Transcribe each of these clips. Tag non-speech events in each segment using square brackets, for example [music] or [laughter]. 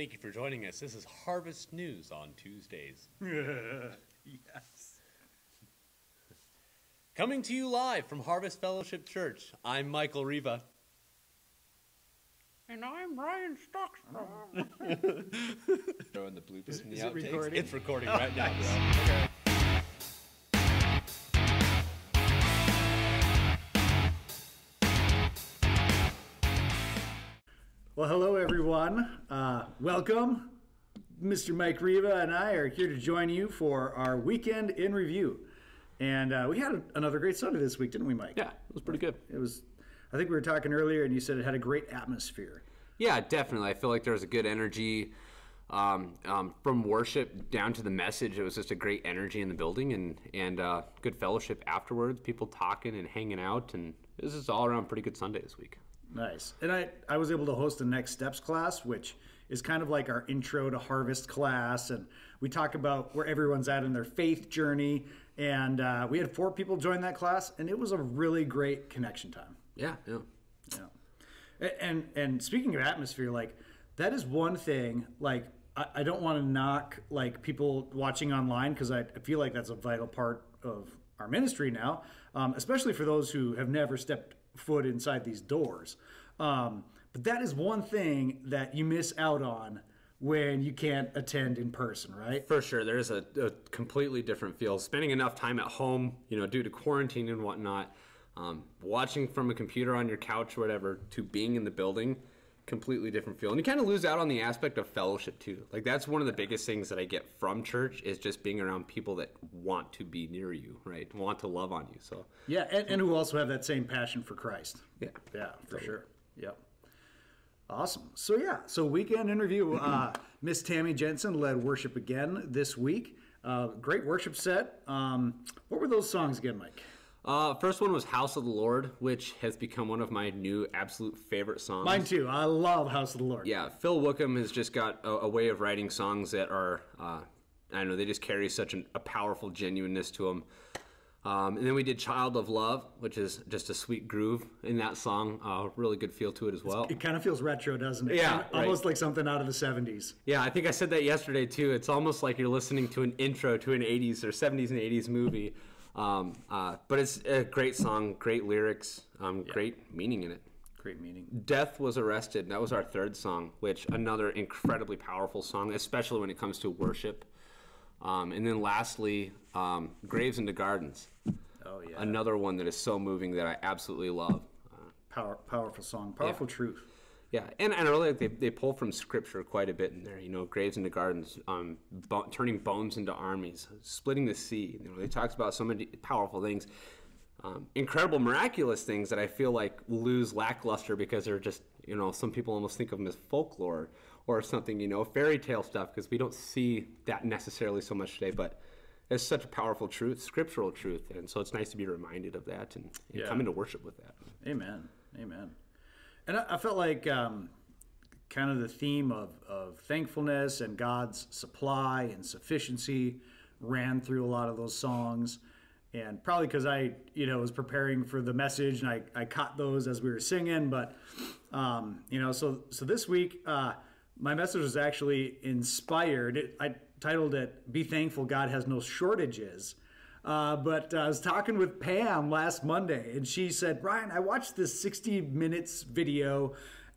Thank you for joining us. This is Harvest News on Tuesdays. [laughs] yes. Coming to you live from Harvest Fellowship Church, I'm Michael Riva. And I'm Ryan Stockstone. [laughs] Throwing the bloopers in the Is it outtakes. recording? It's recording right now, bro. Well, hello everyone. Welcome. Mr. Mike Riva and I are here to join you for our weekend in review. And uh, we had another great Sunday this week, didn't we, Mike? Yeah, it was pretty good. It was. I think we were talking earlier, and you said it had a great atmosphere. Yeah, definitely. I feel like there was a good energy um, um, from worship down to the message. It was just a great energy in the building and and uh, good fellowship afterwards. People talking and hanging out, and was just all around pretty good Sunday this week. Nice. And I, I was able to host the Next Steps class, which is kind of like our intro to harvest class. And we talk about where everyone's at in their faith journey. And uh, we had four people join that class, and it was a really great connection time. Yeah, yeah. Yeah. And and speaking of atmosphere, like that is one thing. Like I, I don't want to knock like people watching online because I, I feel like that's a vital part of our ministry now, um, especially for those who have never stepped foot inside these doors. Um, but that is one thing that you miss out on when you can't attend in person, right? For sure, there is a, a completely different feel. Spending enough time at home, you know, due to quarantine and whatnot, um, watching from a computer on your couch or whatever, to being in the building, completely different feel. And you kind of lose out on the aspect of fellowship too. Like that's one of the biggest things that I get from church is just being around people that want to be near you, right? Want to love on you. So Yeah, and, and who also have that same passion for Christ. yeah, Yeah, for sure. Yep. Awesome. So yeah, so weekend interview. Uh, [clears throat] Miss Tammy Jensen led worship again this week. Uh, great worship set. Um, what were those songs again, Mike? Uh, first one was House of the Lord, which has become one of my new absolute favorite songs. Mine too. I love House of the Lord. Yeah, Phil Wickham has just got a, a way of writing songs that are, uh, I don't know, they just carry such an, a powerful genuineness to them. Um, and then we did Child of Love, which is just a sweet groove in that song. Uh, really good feel to it as well. It kind of feels retro, doesn't it? Yeah, Kinda- almost like something out of the '70s. Yeah, I think I said that yesterday too. It's almost like you're listening to an intro to an 80s or 70s and 80s movie. Um, uh, but it's a great song, great lyrics, um, great meaning in it. Great meaning. Death was arrested. That was our third song, which another incredibly powerful song, especially when it comes to worship. Um, and then lastly, um, Graves into Gardens, Oh yeah. another one that is so moving that I absolutely love. Uh, Power, powerful song. Powerful Yeah. truth. yeah, and, and I really like they, they pull from scripture quite a bit in there. You know, Graves into Gardens, um, bo- turning bones into armies, splitting the sea. You know, they talks about so many powerful things, um, incredible, miraculous things that I feel like lose lackluster because they're just you know some people almost think of them as folklore or something you know fairy tale stuff because we don't see that necessarily so much today, but. It's such a powerful truth, scriptural truth, and so it's nice to be reminded of that and, and Yeah. come into worship with that. Amen. Amen. And I, I felt like um, kind of the theme of, of thankfulness and God's supply and sufficiency ran through a lot of those songs. And probably because I, you know, was preparing for the message and I, I caught those as we were singing. But, um, you know, so so this week, uh, my message was actually inspired. I titled it "Be Thankful God Has No Shortages." Uh, but I was talking with Pam last Monday, and she said, Ryan, I watched this 60 minutes video,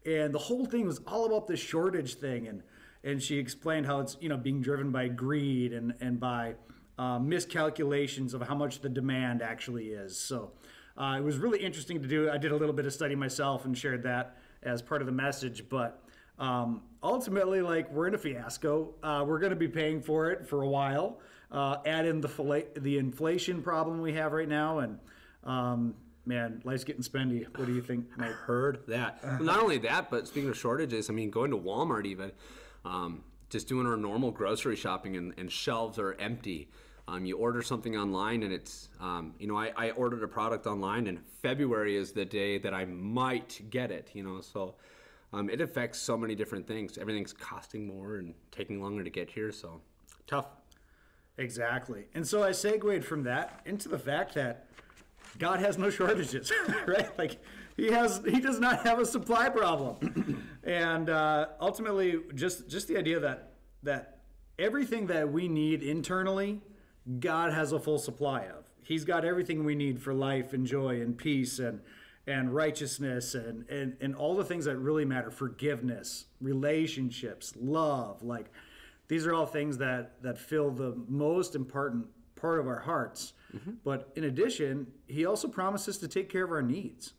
and the whole thing was all about the shortage thing. And, and she explained how it's, you know, being driven by greed and, and by uh, miscalculations of how much the demand actually is. So uh, it was really interesting to do. I did a little bit of study myself and shared that as part of the message. But um, ultimately, like we're in a fiasco. Uh, we're going to be paying for it for a while. Uh, add in the the inflation problem we have right now, and um, man, life's getting spendy. What do you think, [sighs] Mike? heard that. Well, Not only that, but speaking of shortages, I mean, going to Walmart even, um, just doing our normal grocery shopping and, and shelves are empty. Um, you order something online and it's, um, you know, I, I ordered a product online and February is the day that I might get it, you know, so um, it affects so many different things. Everything's costing more and taking longer to get here, so tough. Exactly. And so I segued from that into the fact that God has no shortages, [laughs] right? Like he has he does not have a supply problem, [clears throat] and uh, ultimately, just just the idea that that everything that we need internally, God has a full supply of. He's got everything we need for life and joy and peace and and righteousness and and, and all the things that really matter forgiveness relationships love like these are all things that that fill the most important part of our hearts. But in addition he also promises to take care of our needs.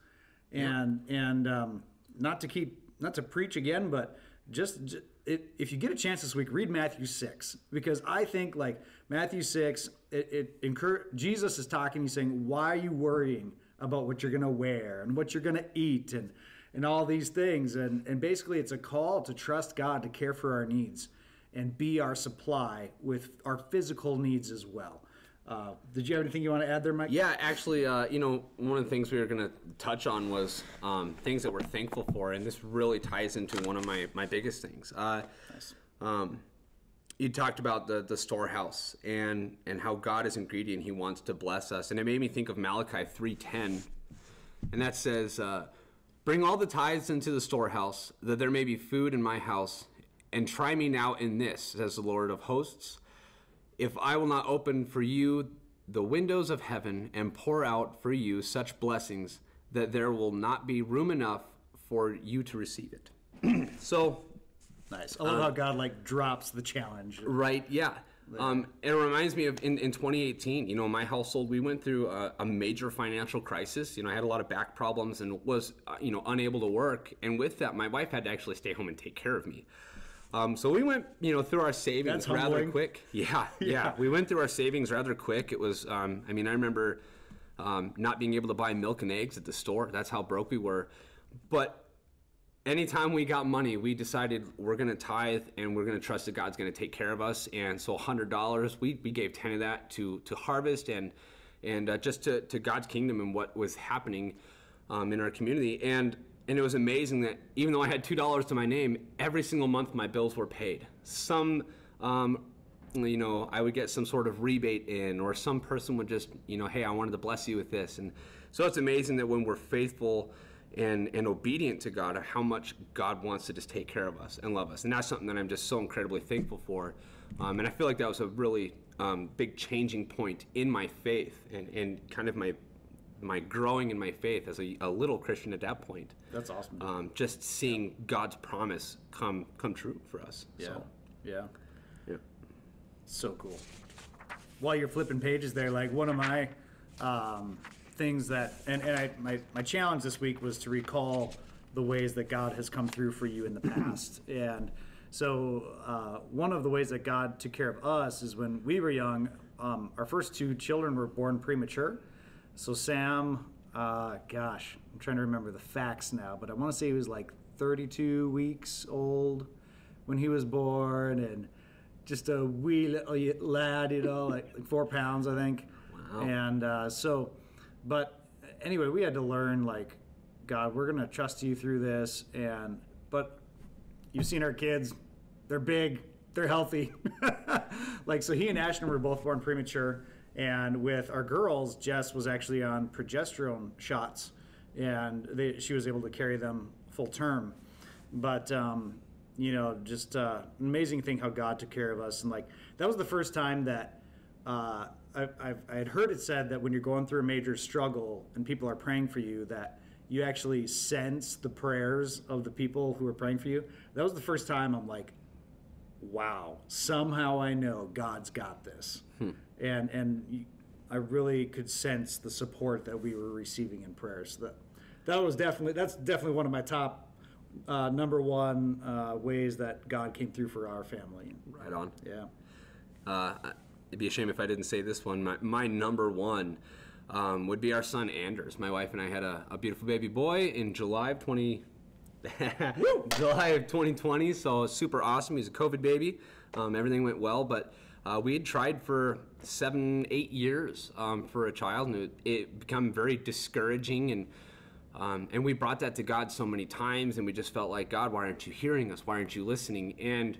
And and um, not to keep not to preach again but just j- it, if you get a chance this week read matthew 6 because i think like matthew 6 it, it incur- jesus is talking he's saying why are you worrying about what you're going to wear and what you're going to eat and and all these things. And and basically it's a call to trust god to care for our needs and be our supply with our physical needs as well. Uh, did you have anything you want to add there mike? Yeah, actually, uh, you know, one of the things we were going to touch on was um, things that we're thankful for, and this really ties into one of my, my biggest things. Uh, um, you talked about the, the storehouse and, and how God is ingredient. He wants to bless us. And it made me think of Malachi 3.10, and that says, uh, Bring all the tithes into the storehouse, that there may be food in my house, and try me now in this, says the Lord of hosts if I will not open for you the windows of heaven and pour out for you such blessings that there will not be room enough for you to receive it. [clears throat] so, nice i love how god like drops the challenge right, yeah. Um, it reminds me of in, in 2018, you know, my household, we went through a, a major financial crisis. You know, I had a lot of back problems and was, uh, you know, unable to work. And with that, my wife had to actually stay home and take care of me. Um, so we went, you know, through our savings That's rather humbling. quick. [laughs] [laughs] Yeah, yeah, We went through our savings rather quick. It was, um, I mean, I remember um, not being able to buy milk and eggs at the store. That's how broke we were. But anytime we got money, we decided we're going to tithe and we're going to trust that God's going to take care of us. And so $100, we, we gave 10 of that to, to harvest and, and uh, just to, to God's kingdom and what was happening um, in our community. And, and it was amazing that even though I had $2 to my name, every single month my bills were paid. Some, um, you know, I would get some sort of rebate in, or some person would just, you know, hey, I wanted to bless you with this. And so it's amazing that when we're faithful and, and obedient to God, of how much God wants to just take care of us and love us. And that's something that I'm just so incredibly thankful for. Um, and I feel like that was a really um, big changing point in my faith and, and kind of my my growing in my faith as a, a little Christian at that point. That's awesome. Um, just seeing God's promise come come true for us. yeah So, yeah yeah. So cool. While you're flipping pages there, like one of my um, things that, and, and I, my, my challenge this week was to recall the ways that God has come through for you in the [clears throat] past. and so uh, one of the ways that God took care of us is when we were young, um, our first two children were born premature. So Sam, uh, gosh, I'm trying to remember the facts now, but I want to say he was like 32 weeks old when he was born, and just a wee little lad, you know, like, like four pounds, I think. Wow. And uh, so, but anyway, we had to learn like, God, we're gonna trust you through this, and but you've seen our kids, they're big, they're healthy. [laughs] like so, he and Ashton were both born premature, and with our girls, Jess was actually on progesterone shots, and they, she was able to carry them full term. But um, you know, just uh, amazing thing how God took care of us, and like that was the first time that uh, I, I've, I had heard it said that when you're going through a major struggle and people are praying for you, that you actually sense the prayers of the people who are praying for you. That was the first time I'm like, wow, somehow I know God's got this, and and I really could sense the support that we were receiving in prayers. That that was definitely that's definitely one of my top uh, number one uh, ways that God came through for our family. Right on. Yeah. Uh, it'd be a shame if I didn't say this one. My, my number one um, would be our son Anders. My wife and I had a, a beautiful baby boy in July of 20. [laughs] July of 2020, so super awesome. He's a COVID baby. Um, everything went well, but uh, we had tried for seven, eight years um, for a child, and it, it became very discouraging. And um, and we brought that to God so many times, and we just felt like, God, why aren't you hearing us? Why aren't you listening? And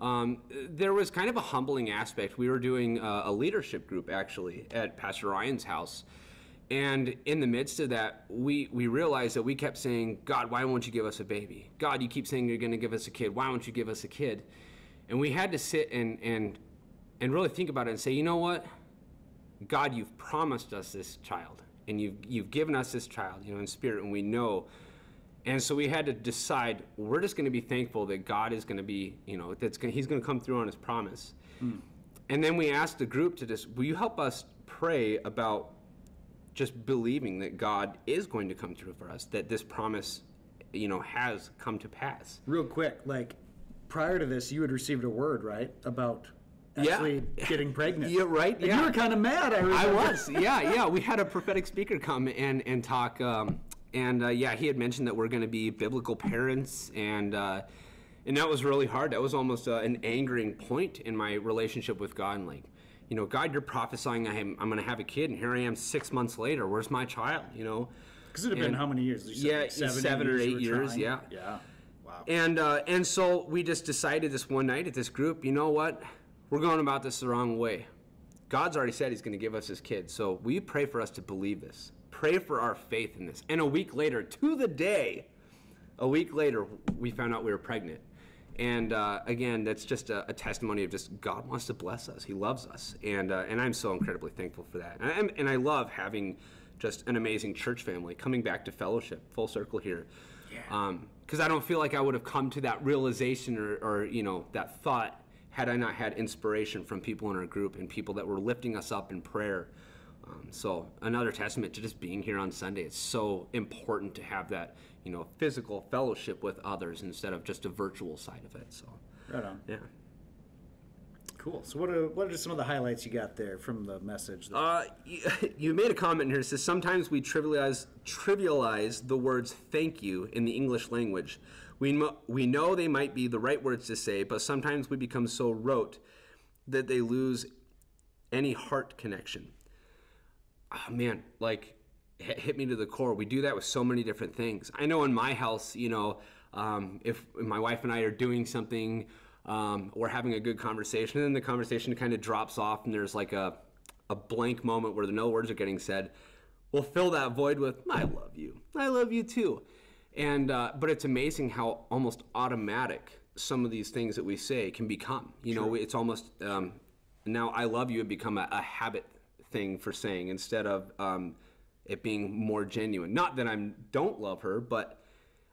um, there was kind of a humbling aspect. We were doing uh, a leadership group actually at Pastor Ryan's house, And in the midst of that, we, we realized that we kept saying, God, why won't you give us a baby? God, you keep saying you're going to give us a kid. Why won't you give us a kid? And we had to sit and, and, and really think about it and say, you know what? God, you've promised us this child, and you've, you've given us this child, you know, in spirit, and we know. And so we had to decide we're just going to be thankful that God is going to be, you know, that's gonna, He's going to come through on His promise. And then we asked the group to just, will you help us pray about just believing that God is going to come through for us, that this promise, you know, has come to pass. Real quick, like prior to this, you had received a word, right, about Yeah. actually getting pregnant. Yeah, right, And yeah. you were kind of mad. I, I was, yeah, yeah. We had a prophetic speaker come and and talk, um, and uh, yeah, he had mentioned that we're going to be biblical parents, and uh, and that was really hard. That was almost uh, an angering point in my relationship with God. And like, you know, God, you're prophesying I'm, I'm going to have a kid, and here I am six months later. Where's my child? You know. Because it had been how many years? Said, Yeah, like seven or eight years, trying? yeah. Yeah. Wow. And uh, and so we just decided this one night at this group, you know what? We're going about this the wrong way. God's already said He's going to give us His kid, so will you pray for us to believe this? Pray for our faith in this. And a week later, to the day, a week later, we found out we were pregnant. And uh, again, that's just a, a testimony of just God wants to bless us. He loves us, and uh, and I'm so incredibly thankful for that. And, I'm, and I love having just an amazing church family coming back to fellowship, full circle here. Because I don't feel like I would have come to that realization or, or you know that thought had I not had inspiration from people in our group and people that were lifting us up in prayer. Um, so another testament to just being here on Sunday. It's so important to have that you know physical fellowship with others instead of just a virtual side of it. So Right on. yeah. Cool. So what are what are some of the highlights you got there from the message? Uh, you, [laughs] you made a comment here. It says sometimes we trivialize trivialize the words "thank you" in the English language. We mo- we know they might be the right words to say, but sometimes we become so rote that they lose any heart connection. Oh, man, like hit, me to the core. We do that with so many different things. I know in my house, you know, um, if my wife and I are doing something, um, we're having a good conversation, and then the conversation kind of drops off, and there's like a a blank moment where no words are getting said. We'll fill that void with "I love you," "I love you too," and uh, but it's amazing how almost automatic some of these things that we say can become. You know, it's almost um, now "I love you" had become a, a habit thing for saying instead of um, it being more genuine. Not that I don't love her, but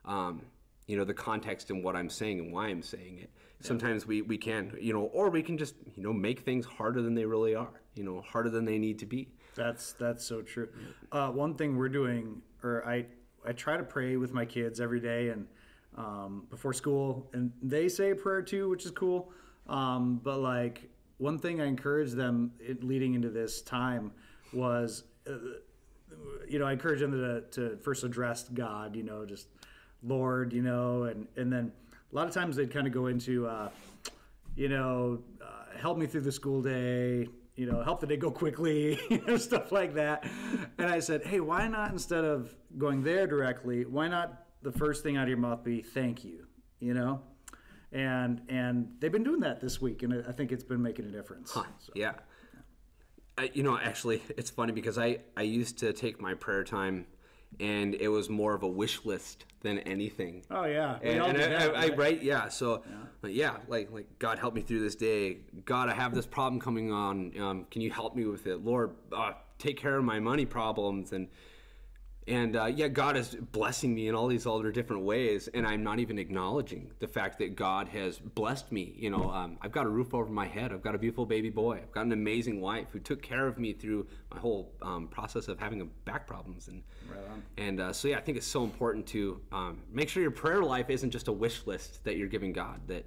um, you know the context and what I'm saying and why I'm saying it. Sometimes we, we can, you know, or we can just you know make things harder than they really are. You know, harder than they need to be. That's that's so true. Uh, one thing we're doing, or I I try to pray with my kids every day and um, before school, and they say a prayer too, which is cool. Um, but like one thing I encouraged them in, leading into this time was, uh, you know, I encourage them to, to first address God, you know, just Lord, you know, and and then a lot of times they'd kind of go into. Uh, you know, uh, help me through the school day, you know, help the day go quickly, [laughs] you know, stuff like that. And I said, hey, why not instead of going there directly, why not the first thing out of your mouth be thank you, you know? And and they've been doing that this week, and I I think it's been making a difference. So, Yeah. I, you know, actually, it's funny because I, I used to take my prayer time, and it was more of a wish list than anything. oh yeah, and, and I, that, I, I right? right yeah so yeah. yeah like like god help me through this day god i have this problem coming on um, can you help me with it lord uh, take care of my money problems and and uh, yeah god is blessing me in all these other different ways and i'm not even acknowledging the fact that god has blessed me you know um, i've got a roof over my head. I've got a beautiful baby boy. I've got an amazing wife who took care of me through my whole um, process of having a back problems. And and uh, so yeah i think it's so important to um, make sure your prayer life isn't just a wish list that you're giving god that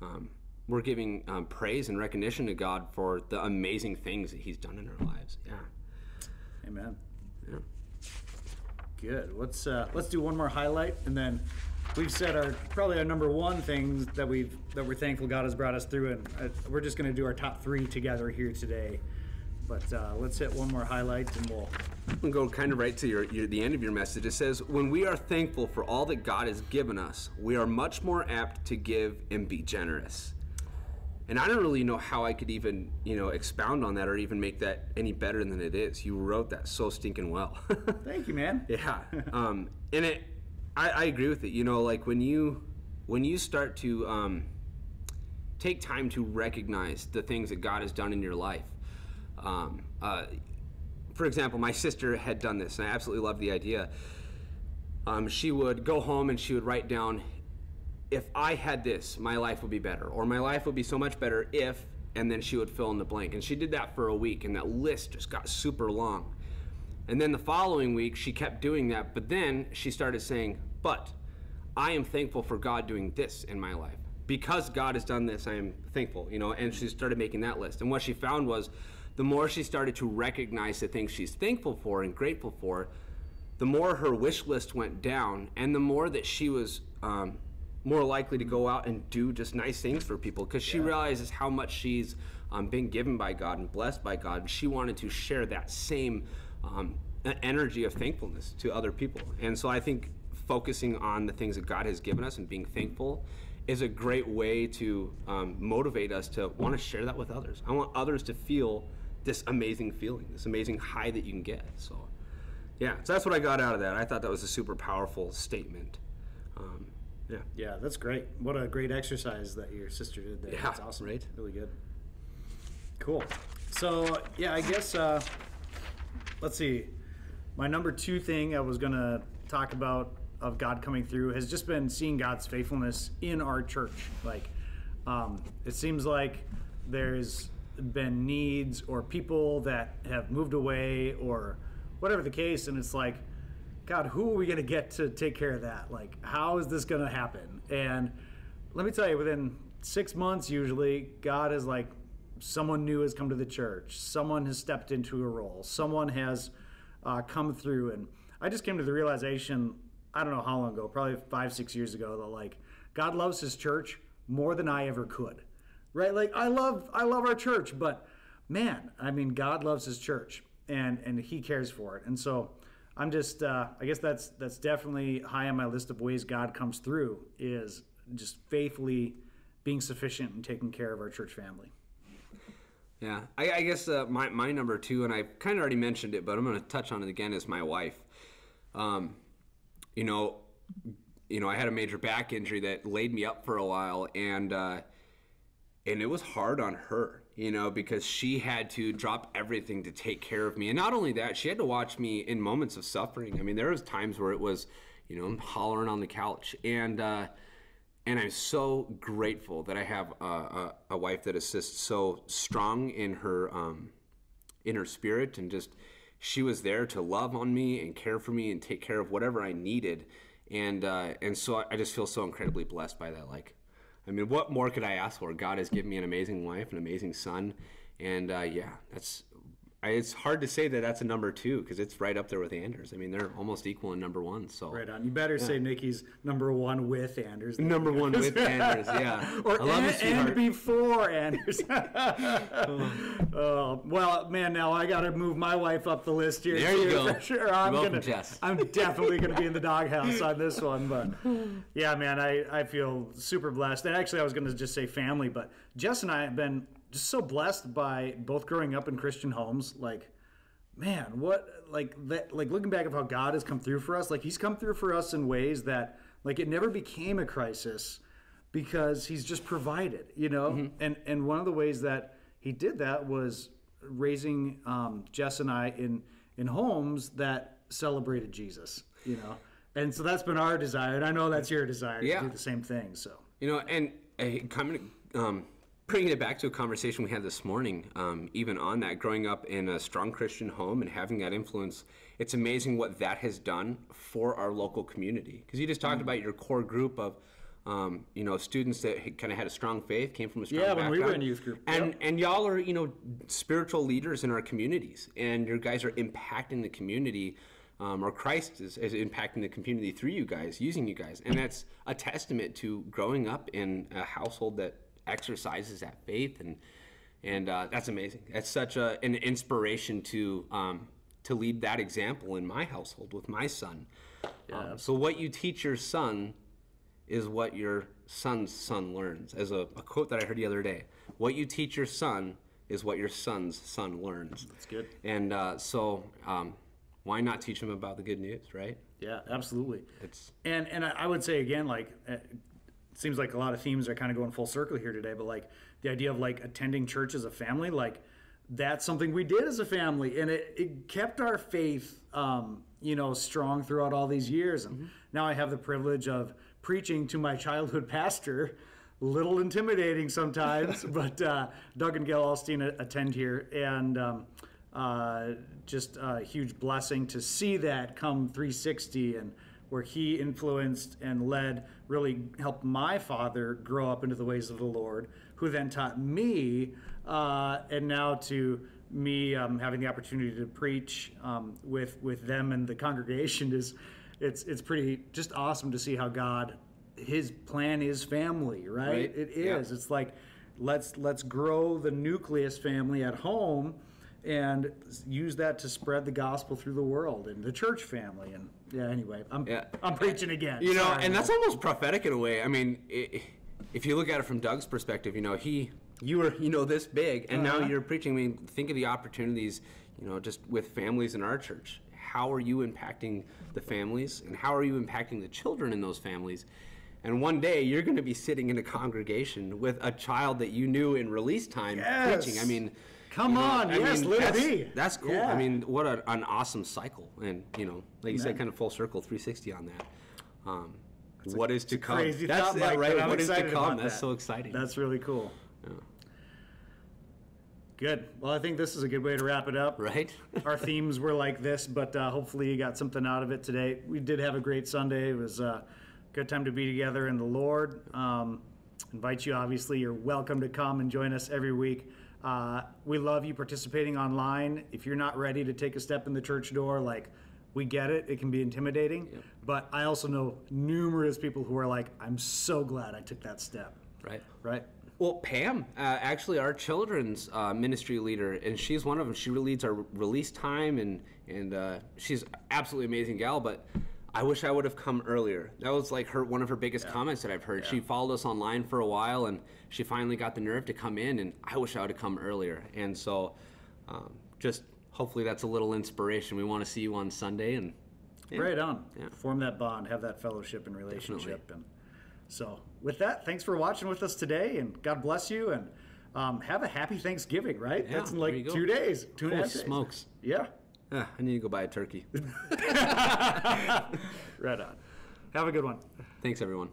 um, we're giving um, praise and recognition to god for the amazing things that he's done in our lives. Yeah. Amen. yeah Good. Let's uh, let's do one more highlight, and then we've said our probably our number one things that we've that we're thankful God has brought us through, and uh, we're just going to do our top three together here today. But uh, let's hit one more highlight, and we'll. Go kind of right to your, your the end of your message. It says, "When we are thankful for all that God has given us, we are much more apt to give and be generous." And I don't really know how I could even you know expound on that or even make that any better than it is. You wrote that so stinking well. [laughs] Thank you, man. Yeah, [laughs] um, and it, I, I agree with it. You know, like when you when you start to um, take time to recognize the things that God has done in your life. Um, uh, for example, my sister had done this, and I absolutely love the idea. Um, she would go home and she would write down, if I had this, my life would be better, or my life would be so much better if, and then she would fill in the blank. And she did that for a week, and that list just got super long. And then the following week, she kept doing that, but then she started saying, But I am thankful for God doing this in my life. Because God has done this, I am thankful, you know, and she started making that list. And what she found was the more she started to recognize the things she's thankful for and grateful for, the more her wish list went down, and the more that she was um, more likely to go out and do just nice things for people because she realizes how much she's um, been given by God and blessed by God. And she wanted to share that same um, energy of thankfulness to other people. And so I think focusing on the things that God has given us and being thankful is a great way to um, motivate us to want to share that with others. I want others to feel this amazing feeling, this amazing high that you can get. So, yeah, so that's what I got out of that. I thought that was a super powerful statement. Um, yeah. Yeah, that's great. What a great exercise that your sister did there. Yeah, that's awesome. right? Really good. Cool. So yeah, I guess uh, let's see. My number two thing I was gonna talk about of God coming through has just been seeing God's faithfulness in our church. Like, um, it seems like there's been needs or people that have moved away or whatever the case, and it's like, God, who are we going to get to take care of that? Like, how is this going to happen? And let me tell you, within six months, usually, God is like, someone new has come to the church, someone has stepped into a role, someone has uh, come through. And I just came to the realization, I don't know how long ago, probably five, six years ago, that like, God loves his church more than I ever could. Right? Like, I love, I love our church, but man, I mean, God loves his church and, and he cares for it. And so, I'm just, uh, I guess that's that's definitely high on my list of ways God comes through is just faithfully being sufficient and taking care of our church family. Yeah, I, I guess uh, my my number two, and I kind of already mentioned it, but I'm going to touch on it again. Is my wife. Um, you know, you know, I had a major back injury that laid me up for a while, and uh, and it was hard on her. You know, because she had to drop everything to take care of me, and not only that, she had to watch me in moments of suffering. I mean, there was times where it was, you know, I'm hollering on the couch, and. Uh, and I'm so grateful that I have a, a, a wife that assists so strong in her um, in her spirit and just she was there to love on me and care for me and take care of whatever I needed and uh, and so I- I just feel so incredibly blessed by that like I mean what more could I ask for? God has given me an amazing wife an amazing son and uh, yeah that's it's hard to say that that's a number two because it's right up there with Anders I mean they're almost equal in number one so Right on. You better say Nikki's number one with Anders. number one with Anders yeah [laughs] Or I love and, and before Anders. [laughs] [laughs] oh, well, man, now I got to move my wife up the list here. There you go. For sure. I'm welcome, gonna, Jess. I'm definitely going to be in the doghouse on this one, but yeah, man, I, I feel super blessed. And actually, I was going to just say family, but Jess and I have been just so blessed by both growing up in Christian homes. Like, man, what like that? Like looking back of how God has come through for us. Like He's come through for us in ways that like it never became a crisis because He's just provided. You know, and and one of the ways that He did that was raising um, Jess and I in in homes that celebrated Jesus. You know. And so that's been our desire, and I know that's your desire Yeah. to do the same thing. So, You know, and uh, coming, um, bringing it back to a conversation we had this morning, um, even on that, growing up in a strong Christian home and having that influence, it's amazing what that has done for our local community. Because you just talked about your core group of, um, you know, students that kind of had a strong faith, came from a strong Yeah, when we were in youth group. and Yep. and y'all are you know spiritual leaders in our communities, and your guys are impacting the community. Um, or Christ is, is impacting the community through you guys, using you guys, and that's a testament to growing up in a household that exercises that faith, and and uh, that's amazing. That's such a, an inspiration to um, to lead that example in my household with my son. Um, so what you teach your son is what your son's son learns. As a, a quote that I heard the other day, what you teach your son is what your son's son learns. That's good. And uh, so, um, why not teach him about the good news, right? Yeah, absolutely. It's And and I would say again, like, uh, seems like a lot of themes are kind of going full circle here today. But like the idea of like attending church as a family, like that's something we did as a family, and it, it kept our faith, um, you know, strong throughout all these years. And now I have the privilege of preaching to my [laughs] childhood pastor. Little intimidating sometimes, [laughs] but uh, Doug and Gail Alstein attend here, and um, uh, just a huge blessing to see that come 360 and where he influenced and led really helped my father grow up into the ways of the lord who then taught me uh, and now to me um, having the opportunity to preach um, with with them and the congregation is it's it's pretty just awesome to see how god his plan is family right, Right. it Yeah. it's like let's let's grow the nucleus family at home and use that to spread the gospel through the world and the church family and yeah anyway i'm Yeah. i'm preaching again You know, Sorry. and that's almost prophetic in a way. I mean, i if you look at it from Doug's perspective, you know, he, you were, you know, this big, and now Uh-huh. you're preaching. I mean, think of the opportunities, you know, just with families in our church. How are you impacting the families, and how are you impacting the children in those families? And one day you're going to be sitting in a congregation with a child that you knew in release time Yes. preaching. I mean, Come you know, on, I yes, mean, let that's. That's cool. Yeah. I mean, what a, an awesome cycle, and you know, like you said, kind of full circle, 360 on that. Um, what is to come? crazy That's yeah, right. What is to come? That's that. so exciting. that's really cool Yeah. good well i think this is a good way to wrap it up right. [laughs] our themes were like this, but uh, hopefully you got something out of it today. We did have a great Sunday. It was a good time to be together in the Lord. Um, invite you, obviously, you're welcome to come and join us every week. Uh, we love you participating online. If you're not ready to take a step in the church door, like, we get it. It can be intimidating. But I also know numerous people who are like, I'm so glad I took that step. right. Right? Well, Pam, uh, actually, our children's uh, ministry leader, and she's one of them. She leads our release time, and and uh, she's absolutely amazing gal. But I wish I would have come earlier. That was like her one of her biggest comments that I've heard. She followed us online for a while, and she finally got the nerve to come in. And I wish I would have come earlier. And so, um, just hopefully that's a little inspiration. We want to see you on Sunday, and yeah. Right on. Yeah. Form that bond, have that fellowship and relationship. And so, with that, thanks for watching with us today, and God bless you. And um, have a happy Thanksgiving, right? Yeah, That's in like two days. Two and a Holy half days. smokes! Yeah. Ah, I need to go buy a turkey. [laughs] Right on. Have a good one. Thanks, everyone.